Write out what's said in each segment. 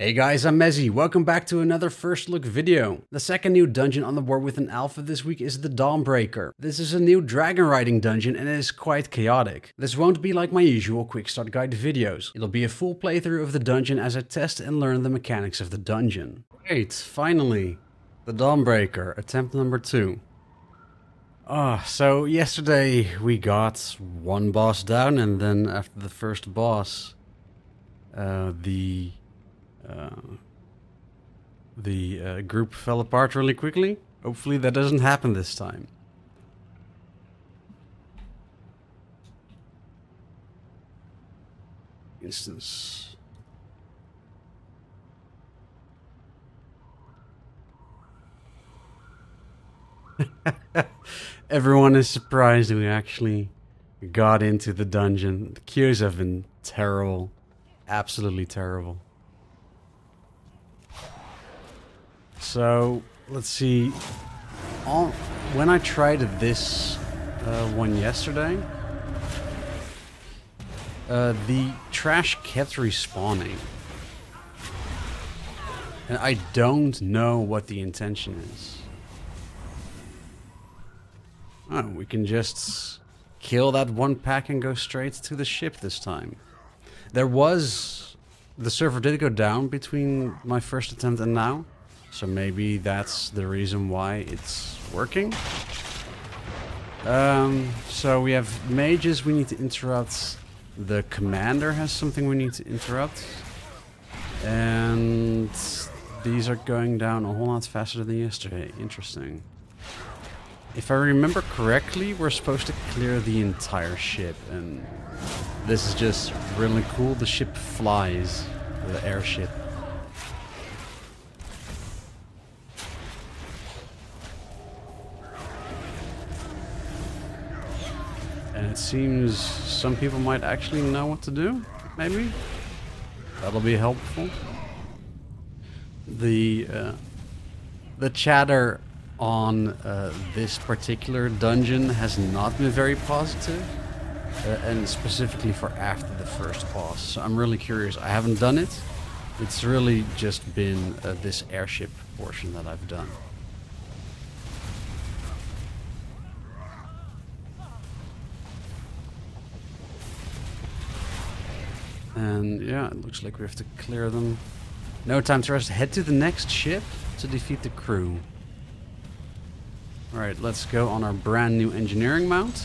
Hey guys, I'm Mezzy. Welcome back to another first look video. The second new dungeon on the board with an alpha this week is the Dawnbreaker. This is a new dragon riding dungeon and it is quite chaotic. This won't be like my usual quick start guide videos. It'll be a full playthrough of the dungeon as I test and learn the mechanics of the dungeon. Great, finally. The Dawnbreaker, attempt number two. Ah, so yesterday we got one boss down and then after the first boss, uh, the the uh, group fell apart really quickly. Hopefully that doesn't happen this time. Instance. Everyone is surprised we actually got into the dungeon. The queues have been terrible. Absolutely terrible. So let's see. All, when I tried this uh, one yesterday, uh, the trash kept respawning. And I don't know what the intention is. Oh, we can just kill that one pack and go straight to the ship this time. There was... The server did go down between my first attempt and now. So maybe that's the reason why it's working. Um, so we have mages we need to interrupt. The commander has something we need to interrupt. And these are going down a whole lot faster than yesterday. Interesting. If I remember correctly, we're supposed to clear the entire ship. And this is just really cool. The ship flies. The airship. Seems some people might actually know what to do, maybe. That'll be helpful. The uh, the chatter on uh, this particular dungeon has not been very positive, uh, and specifically for after the first boss. So I'm really curious. I haven't done it. It's really just been uh, this airship portion that I've done. And yeah, it looks like we have to clear them. No time to rest. Head to the next ship to defeat the crew. Alright, let's go on our brand new engineering mount.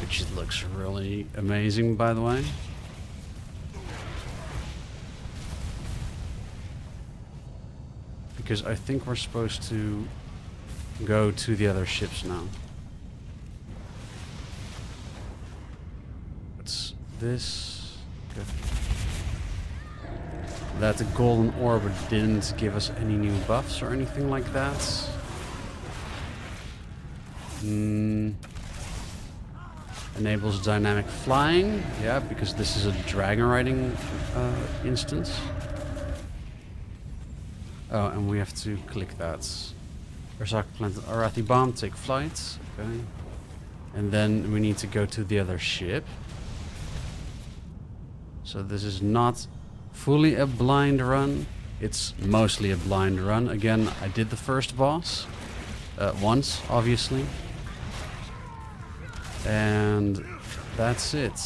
Which looks really amazing, by the way. Because I think we're supposed to go to the other ships now. What's this? Good that the golden orb didn't give us any new buffs or anything like that. Mm. Enables dynamic flying, yeah, because this is a dragon riding uh, instance. Oh, and we have to click that. Ursak planted Arathi bomb, take flight, okay. And then we need to go to the other ship. So this is not fully a blind run. It's mostly a blind run. Again, I did the first boss uh, once, obviously. And that's it.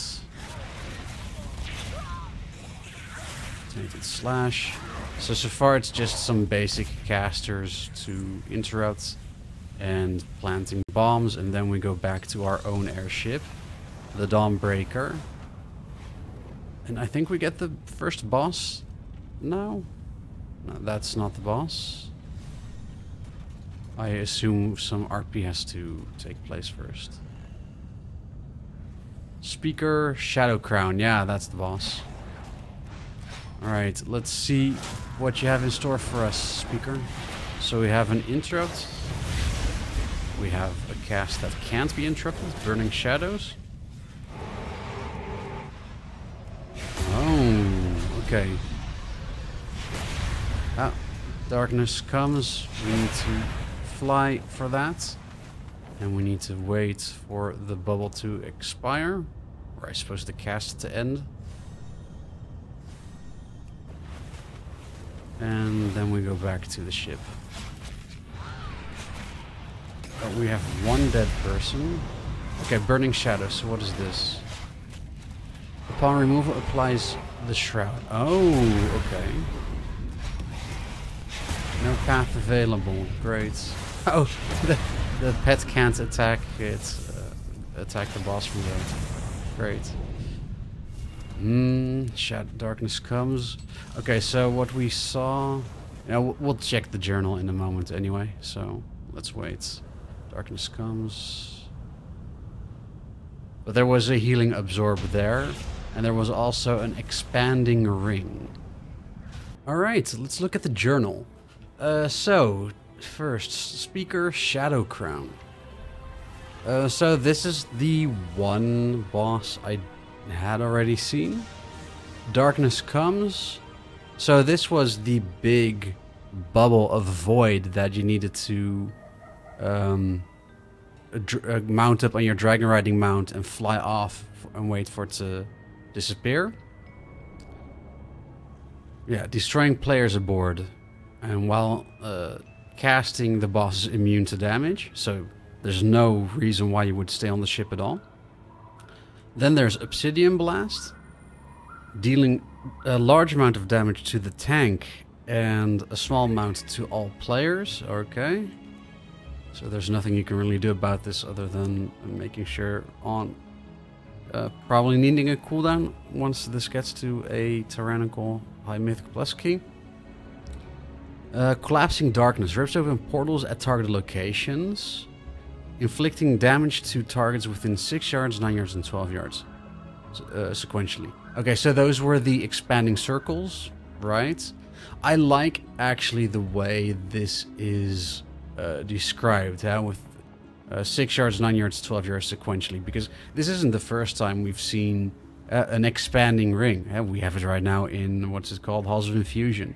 Tainted Slash. So, so far it's just some basic casters to interrupt and planting bombs. And then we go back to our own airship, the Dawnbreaker. And I think we get the first boss now. No, that's not the boss. I assume some RP has to take place first. Speaker, Shadowcrown. Yeah, that's the boss. Alright, let's see what you have in store for us, Speaker. So we have an interrupt. We have a cast that can't be interrupted, Burning Shadows. Okay. Ah, darkness comes. We need to fly for that. And we need to wait for the bubble to expire. Or I suppose the cast to end. And then we go back to the ship. Oh, we have one dead person. Okay, Burning Shadow. So what is this? Upon removal applies the shroud. Oh, okay. No path available. Great. Oh, the, the pet can't attack it. Uh, attack the boss from there. Great. Hmm, shadow darkness comes. Okay, so what we saw... We'll, we'll check the journal in a moment anyway, so let's wait. Darkness comes. But there was a healing absorb there, and there was also an expanding ring. Alright, let's look at the journal. Uh, so, first, speaker Shadowcrown. Uh, so this is the one boss I had already seen. Darkness comes. So this was the big bubble of void that you needed to um, uh, mount up on your dragon riding mount and fly off and wait for it to disappear. Yeah, destroying players aboard. And while uh, casting, the boss is immune to damage, so there's no reason why you would stay on the ship at all. Then there's Obsidian Blast, dealing a large amount of damage to the tank and a small amount to all players. Okay. So there's nothing you can really do about this other than making sure on uh, probably needing a cooldown once this gets to a tyrannical high mythic plus key. Uh, collapsing darkness rips open portals at targeted locations, inflicting damage to targets within 6 yards, 9 yards, and 12 yards uh, sequentially. Okay, so those were the expanding circles, right? I like actually the way this is uh, described, yeah, with uh, 6 yards, 9 yards, 12 yards sequentially, because this isn't the first time we've seen uh, an expanding ring. Yeah? We have it right now in what's it called, Halls of Infusion.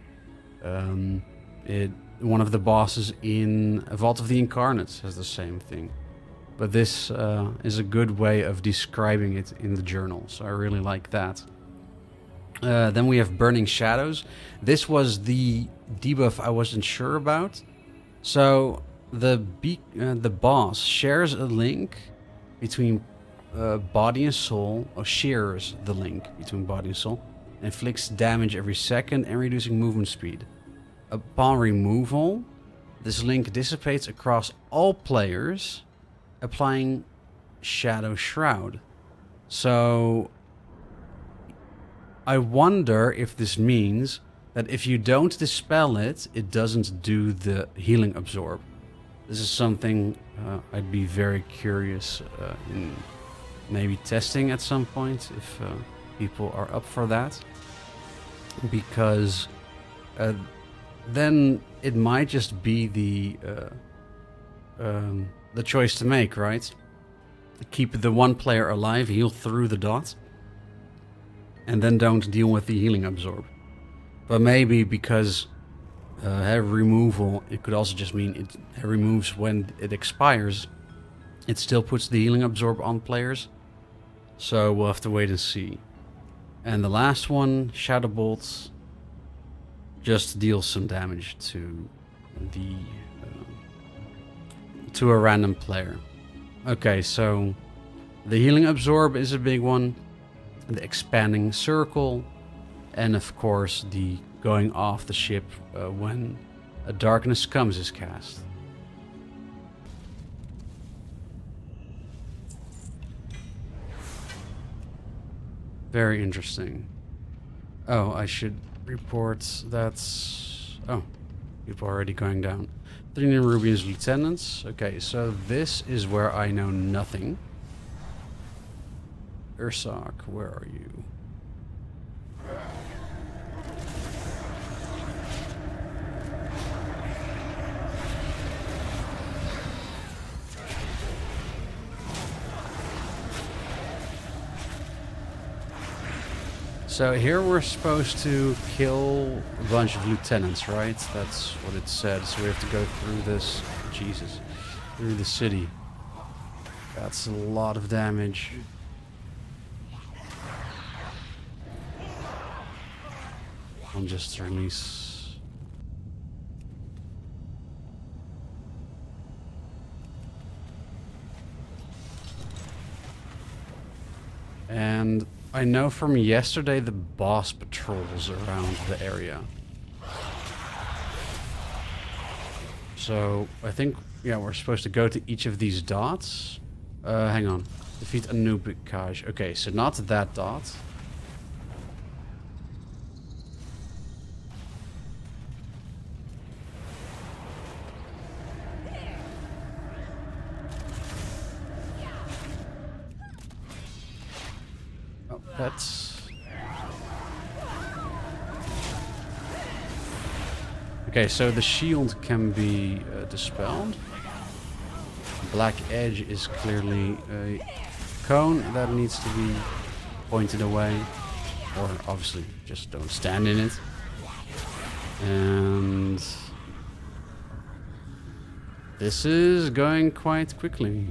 Um, it, one of the bosses in Vault of the Incarnates has the same thing. But this uh, is a good way of describing it in the journal, so I really like that. Uh, then we have Burning Shadows. This was the debuff I wasn't sure about. So the be- uh, the boss shares a link between uh, body and soul, or shares the link between body and soul, inflicts damage every second and reducing movement speed. Upon removal, this link dissipates across all players, applying Shadow Shroud. So, I wonder if this means that if you don't dispel it, it doesn't do the healing absorb. This is something uh, I'd be very curious uh, in maybe testing at some point if uh, people are up for that. Because uh, then it might just be the uh, um, the choice to make, right? Keep the one player alive, heal through the dot, and then don't deal with the healing absorb. But maybe because uh, removal, it could also just mean it removes when it expires. It still puts the healing absorb on players. So we'll have to wait and see. And the last one, Shadow Bolts, just deals some damage to the uh, to a random player. Okay, so the healing absorb is a big one, the expanding circle, and of course the going off the ship uh, when a darkness comes is cast. Very interesting. Oh, I should report that's... Oh, people already going down. Three Nerubian's lieutenants. Okay, so this is where I know nothing. Ursoc, where are you? So here we're supposed to kill a bunch of lieutenants, right? That's what it said. So we have to go through this, Jesus, through the city. That's a lot of damage. I'm just release. And I know from yesterday the boss patrols around the area. So I think, yeah, we're supposed to go to each of these dots. Uh, hang on. Defeat a new. Okay, so not that dot. Okay, so the shield can be uh, dispelled. Black edge is clearly a cone that needs to be pointed away. Or obviously just don't stand in it. And this is going quite quickly.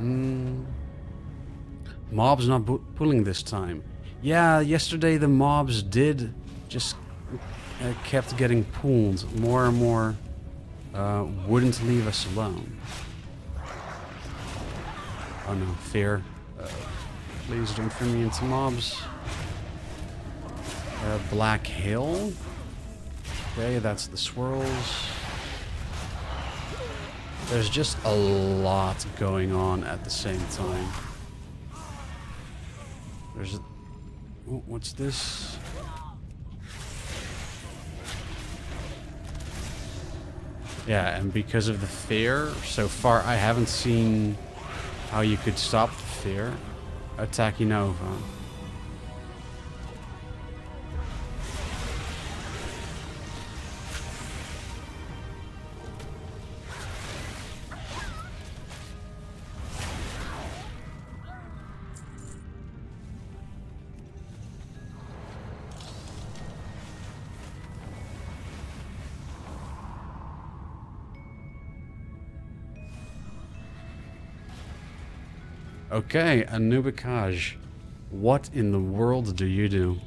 Mm. Mobs not pulling this time. Yeah, yesterday the mobs did just uh, kept getting pulled. More and more uh, wouldn't leave us alone. Oh no, fear. Uh, please don't turn me into mobs. Uh, Black Hill. Okay, that's the swirls. There's just a lot going on at the same time. There's a... What's this? Yeah, and because of the fear, so far I haven't seen how you could stop the fear. Attacking Okay, Anub'ikkaj. What in the world do you do?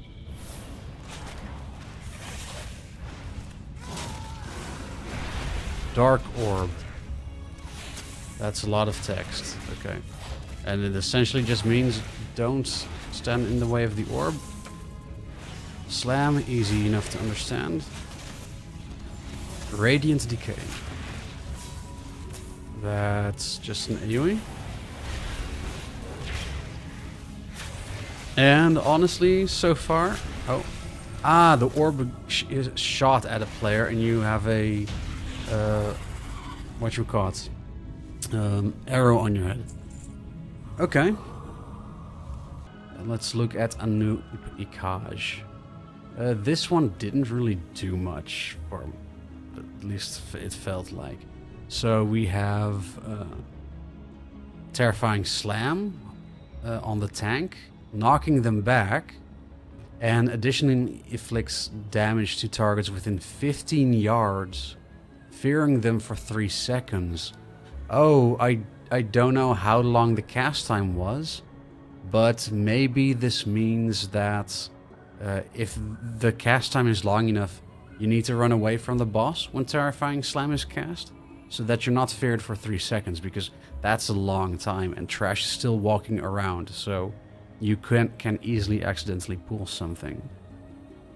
Dark Orb. That's a lot of text. Okay. And it essentially just means don't stand in the way of the orb. Slam, easy enough to understand. Radiant Decay. That's just an AoE. And honestly, so far... Oh. Ah, the orb sh is shot at a player and you have a... Uh, what you call it? Um, arrow on your head. Okay. let's look at Anu Ikaj. Uh, this one didn't really do much, or at least it felt like. So we have uh, Terrifying Slam uh, on the tank knocking them back, and additionally inflicts damage to targets within 15 yards, fearing them for 3 seconds. Oh, I, I don't know how long the cast time was, but maybe this means that uh, if the cast time is long enough, you need to run away from the boss when Terrifying Slam is cast, so that you're not feared for 3 seconds, because that's a long time, and Trash is still walking around, so you can, can easily accidentally pull something.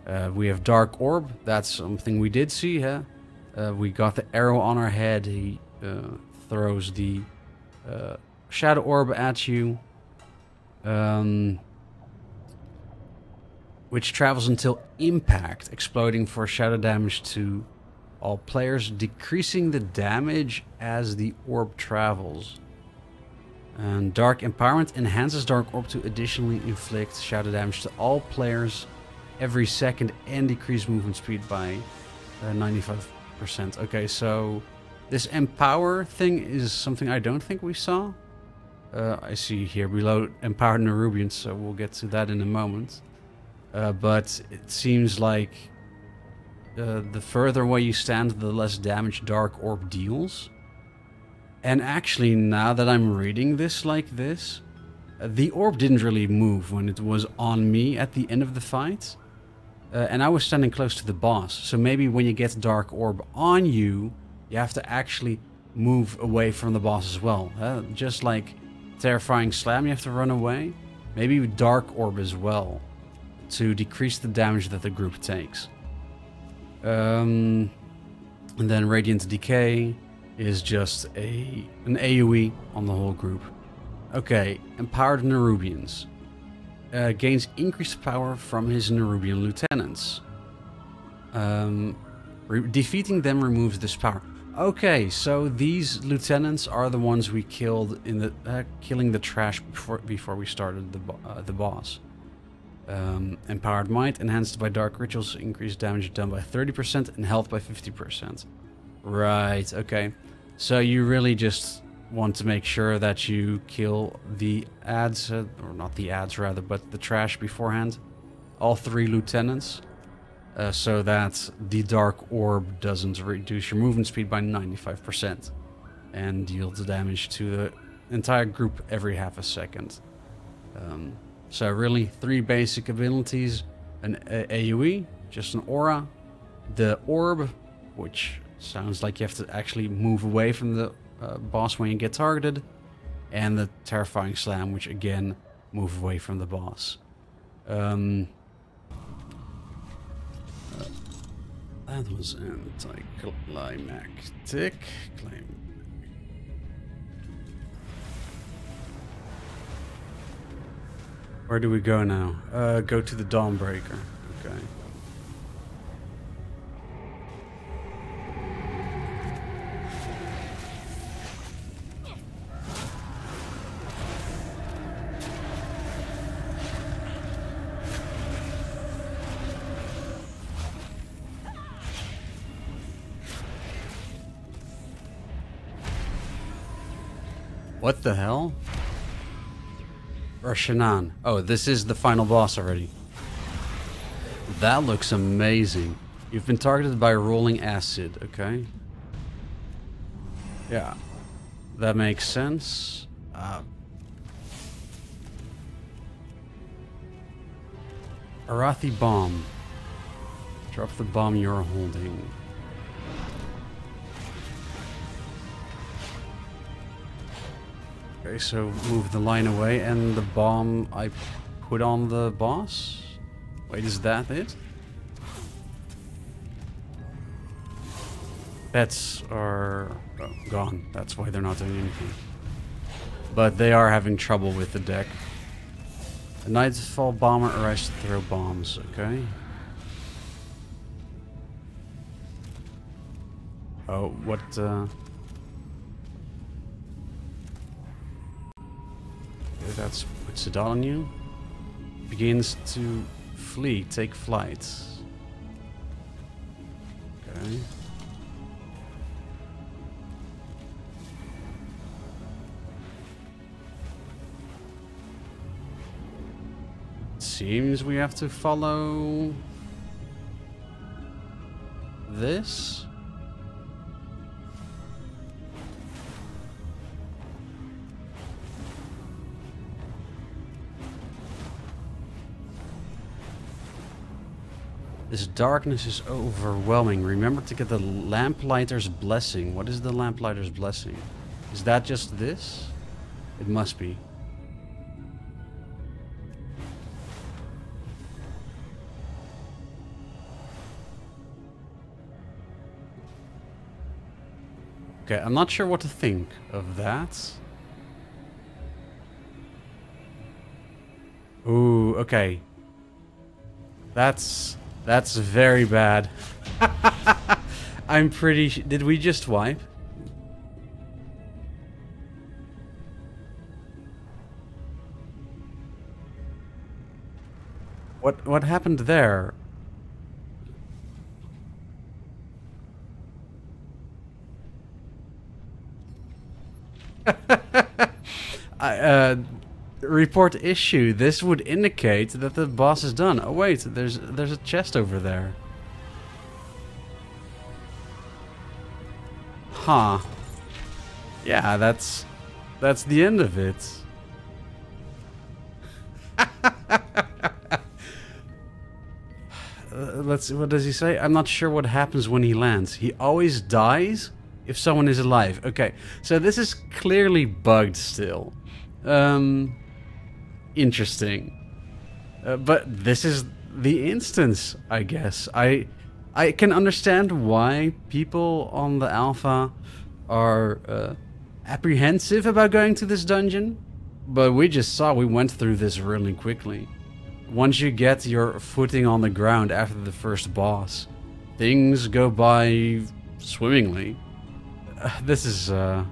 Uh, we have Dark Orb, that's something we did see, huh? Uh, we got the arrow on our head, he uh, throws the uh, Shadow Orb at you. Um, which travels until impact, exploding for shadow damage to all players, decreasing the damage as the orb travels. And Dark Empowerment enhances Dark Orb to additionally inflict shadow damage to all players every second and decrease movement speed by uh, 95%. Okay, so this Empower thing is something I don't think we saw. Uh, I see here below Empowered Nerubians, so we'll get to that in a moment. Uh, but it seems like uh, the further away you stand, the less damage Dark Orb deals. And actually, now that I'm reading this like this, the orb didn't really move when it was on me at the end of the fight. Uh, and I was standing close to the boss. So maybe when you get Dark Orb on you, you have to actually move away from the boss as well. Uh, just like Terrifying Slam, you have to run away. Maybe Dark Orb as well, to decrease the damage that the group takes. Um, and then Radiant Decay is just a an AoE on the whole group. Okay, Empowered Nerubians. Uh, gains increased power from his Nerubian lieutenants. Um, defeating them removes this power. Okay, so these lieutenants are the ones we killed in the uh, killing the trash before before we started the uh, the boss. Um, empowered might enhanced by dark rituals increased damage done by 30% and health by 50%. Right, okay. So you really just want to make sure that you kill the ads, uh, or not the ads rather, but the trash beforehand. All three lieutenants uh, so that the Dark Orb doesn't reduce your movement speed by 95% and deals damage to the entire group every half a second. Um, so really, three basic abilities, an a AoE, just an aura, the orb, which sounds like you have to actually move away from the uh, boss when you get targeted, and the terrifying slam, which again, move away from the boss. Um, That was anticlimactic. Claim. Where do we go now? Uh, go to the Dawnbreaker. Okay. What the hell? Rasha'nan. Oh, this is the final boss already. That looks amazing. You've been targeted by rolling acid, okay? Yeah. That makes sense. Uh, Arathi bomb. Drop the bomb you're holding. Okay, so move the line away and the bomb I put on the boss? Wait, is that it? Pets are oh, gone. That's why they're not doing anything. But they are having trouble with the deck. A Nightfall Bomber arrives to throw bombs, okay? Oh, what, uh... that's puts it on you. Begins to flee, take flight. Okay. Seems we have to follow this. This darkness is overwhelming. Remember to get the lamplighter's blessing. What is the lamplighter's blessing? Is that just this? It must be. Okay, I'm not sure what to think of that. Ooh, okay. That's that's very bad. I'm pretty Did we just wipe? What what happened there? I, uh, report issue. This would indicate that the boss is done. Oh wait, there's there's a chest over there. Huh. Yeah, that's that's the end of it. Uh, let's see, what does he say? I'm not sure what happens when he lands. He always dies if someone is alive. Okay, so this is clearly bugged still. Um, interesting. Uh, but this is the instance, I guess. I I can understand why people on the alpha are uh, apprehensive about going to this dungeon, but we just saw we went through this really quickly. Once you get your footing on the ground after the first boss, things go by swimmingly. Uh, this is uh,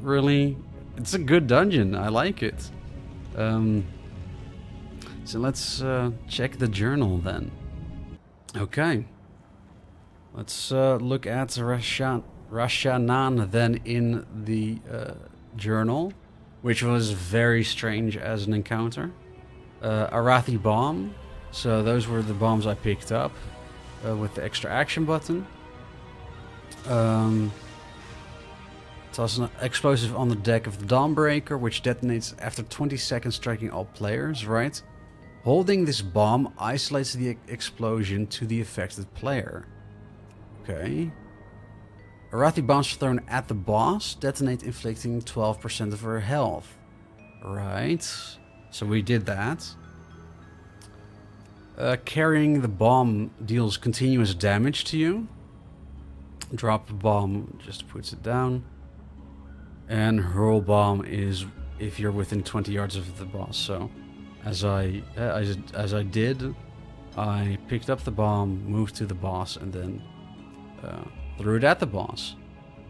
really, it's a good dungeon. I like it. Um, so let's uh, check the journal then. Okay. Let's uh, look at Rashan Rasha'nan then in the uh, journal, which was very strange as an encounter. Uh, Arathi bomb. So those were the bombs I picked up uh, with the extra action button. Um, toss an explosive on the deck of the Dawnbreaker, which detonates after 20 seconds, striking all players. Right. Holding this bomb isolates the explosion to the affected player. Okay. Arathi bombs thrown at the boss detonate inflicting 12% of her health. Right. So we did that. Uh, carrying the bomb deals continuous damage to you. Drop the bomb just puts it down. And hurl bomb is if you're within 20 yards of the boss. So as I as, as I did, I picked up the bomb, moved to the boss, and then uh, threw it at the boss.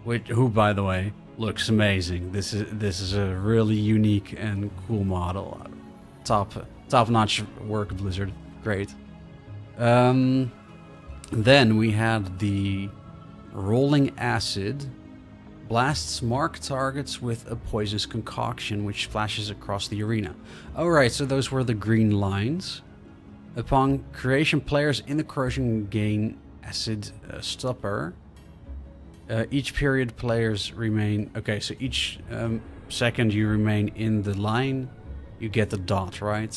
Which, who, by the way, looks amazing. This is this is a really unique and cool model. Top top notch work, Blizzard. Great. Um, then we had the rolling acid blasts mark targets with a poisonous concoction which flashes across the arena. Alright, so those were the green lines. Upon creation, players in the corrosion gain acid uh, stopper. Uh, each period, players remain. Okay, so each um, second you remain in the line, you get the dot, right?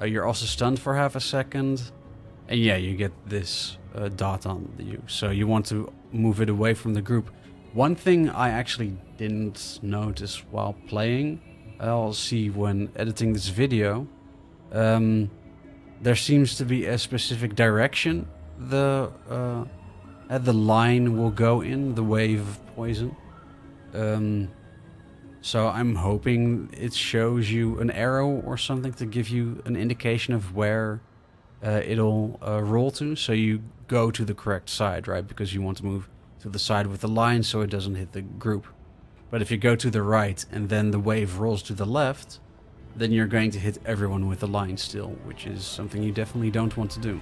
Uh, you're also stunned for half a second. And yeah, you get this uh, dot on you. So you want to move it away from the group. One thing I actually didn't notice while playing, I'll see when editing this video, um, there seems to be a specific direction the uh, the line will go in, the wave of poison. Um, so I'm hoping it shows you an arrow or something to give you an indication of where uh, it'll uh, roll to, so you go to the correct side, right? Because you want to move to the side with the line so it doesn't hit the group. But if you go to the right and then the wave rolls to the left, then you're going to hit everyone with the line still, which is something you definitely don't want to do.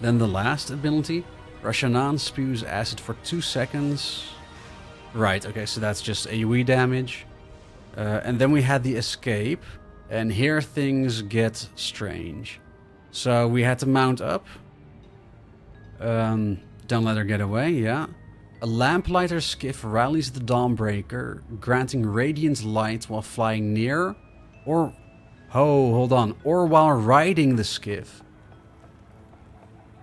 Then the last ability, Rasha'nan spews acid for 2 seconds. Right, okay, so that's just AoE damage. Uh, and then we had the escape, and here things get strange. So we had to mount up. Um, don't let her get away, yeah. A lamplighter skiff rallies the Dawnbreaker, granting radiant light while flying near, or... Oh, hold on. Or while riding the skiff.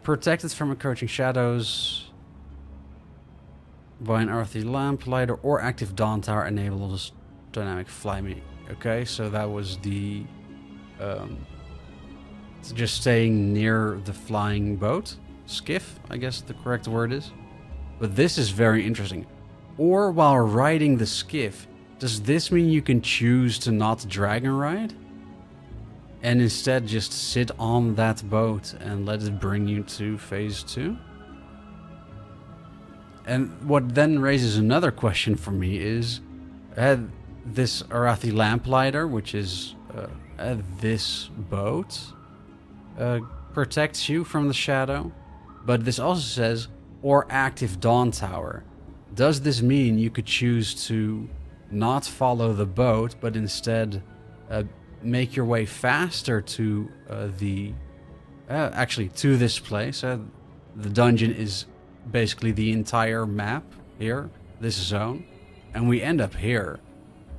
Protected from encroaching shadows by an Arathi lamplighter or active dawn tower enables dynamic flying. Okay, so that was the... Um, just staying near the flying boat skiff, I guess the correct word is. But this is very interesting. Or while riding the skiff, does this mean you can choose to not dragon ride? And instead just sit on that boat and let it bring you to phase 2? And what then raises another question for me is, uh, this Arathi Lamplighter, which is uh, this boat, uh, protects you from the shadow. But this also says, or active Dawn Tower. Does this mean you could choose to not follow the boat, but instead uh, make your way faster to uh, the. Uh, actually, to this place? Uh, the dungeon is basically the entire map here, this zone. And we end up here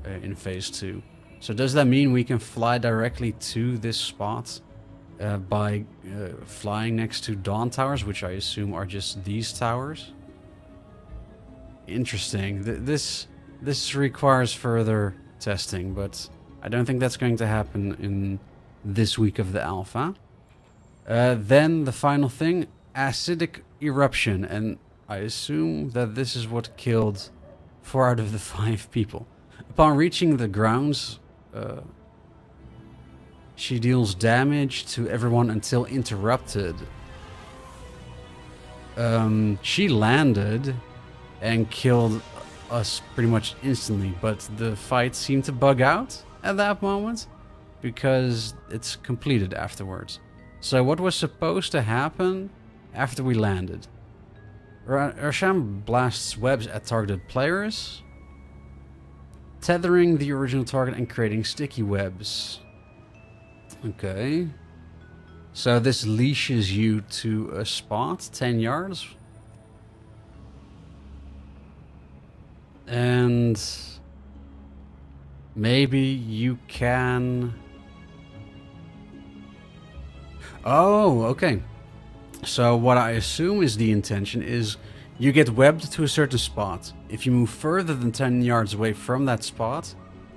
uh, in phase two. So, does that mean we can fly directly to this spot? Uh, by uh, flying next to dawn towers, which I assume are just these towers. Interesting. Th this this requires further testing, but I don't think that's going to happen in this week of the alpha. Uh, then the final thing, acidic eruption, and I assume that this is what killed four out of the five people. Upon reaching the grounds, uh, she deals damage to everyone until interrupted. Um, she landed and killed us pretty much instantly, but the fight seemed to bug out at that moment because it's completed afterwards. So what was supposed to happen after we landed? Rasham blasts webs at targeted players, tethering the original target and creating sticky webs. Okay. So this leashes you to a spot, 10 yards. And maybe you can... Oh, okay. So what I assume is the intention is you get webbed to a certain spot. If you move further than 10 yards away from that spot,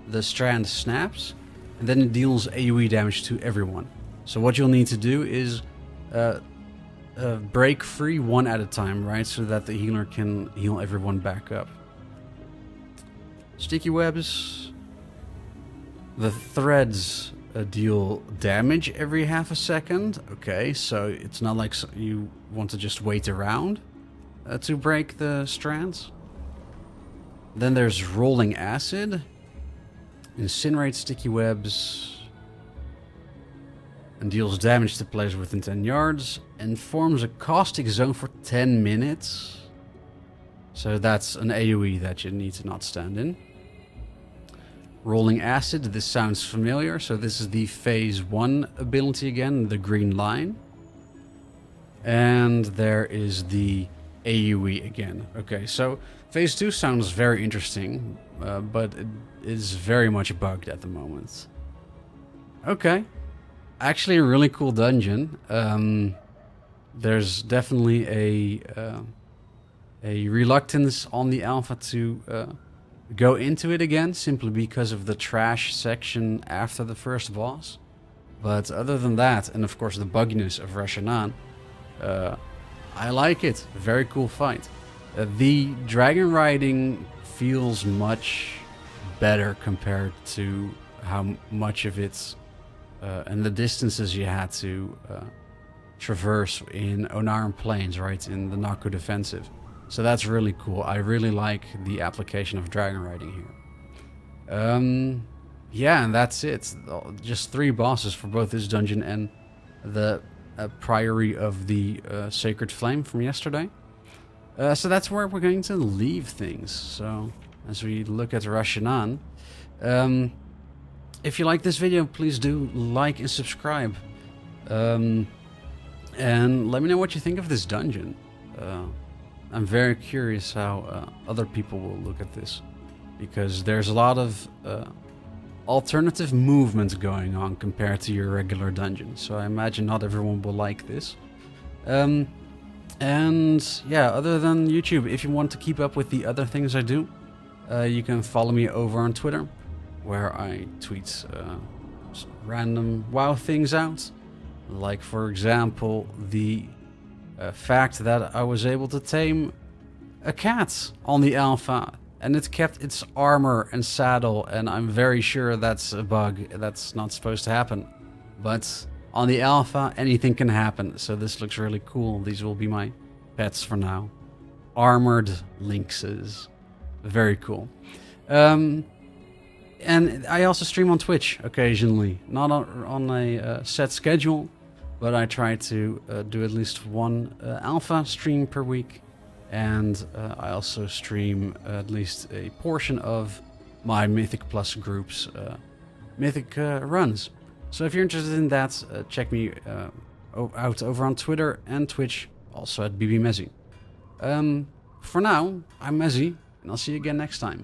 the strand snaps, and then it deals AoE damage to everyone. So what you'll need to do is uh, uh, break free one at a time, right? So that the healer can heal everyone back up. Sticky webs. The threads uh, deal damage every half a second. Okay, so it's not like you want to just wait around uh, to break the strands. Then there's rolling acid. Incinerate sticky webs. And deals damage to players within 10 yards. And forms a caustic zone for 10 minutes. So that's an AoE that you need to not stand in. Rolling Acid, this sounds familiar. So this is the Phase 1 ability again, the green line. And there is the AoE again. Okay, so Phase 2 sounds very interesting, uh, but it is very much bugged at the moment. Okay. Actually a really cool dungeon. Um, there's definitely a uh, a reluctance on the alpha to uh, go into it again simply because of the trash section after the first boss. But other than that, and of course the bugginess of Rasha'nan, uh, I like it. Very cool fight. Uh, the dragon riding feels much better compared to how much of it's uh, and the distances you had to uh, traverse in Ohn'ahran Plains, right, in the Nokhud Offensive. So that's really cool. I really like the application of dragon riding here. Um, yeah, and that's it. Just three bosses for both this dungeon and the uh, Priory of the uh, Sacred Flame from yesterday. Uh, so that's where we're going to leave things. So as we look at Rasha'nan, um, if you like this video, please do like and subscribe. Um, and let me know what you think of this dungeon. Uh, I'm very curious how uh, other people will look at this because there's a lot of uh, alternative movement going on compared to your regular dungeon. So I imagine not everyone will like this. Um, and yeah, other than YouTube, if you want to keep up with the other things I do, uh, you can follow me over on Twitter, where I tweet uh, random wow things out. Like, for example, the uh, fact that I was able to tame a cat on the alpha and it kept its armor and saddle and I'm very sure that's a bug that's not supposed to happen but on the alpha anything can happen. So this looks really cool. These will be my pets for now. Armored lynxes. Very cool. Um, and I also stream on Twitch occasionally. Not on, on a uh, set schedule but I try to uh, do at least one uh, alpha stream per week, and uh, I also stream at least a portion of my Mythic Plus group's uh, Mythic uh, runs. So if you're interested in that, uh, check me out over on Twitter and Twitch, also at BB Mezzy. Um, for now, I'm Mezzy, and I'll see you again next time.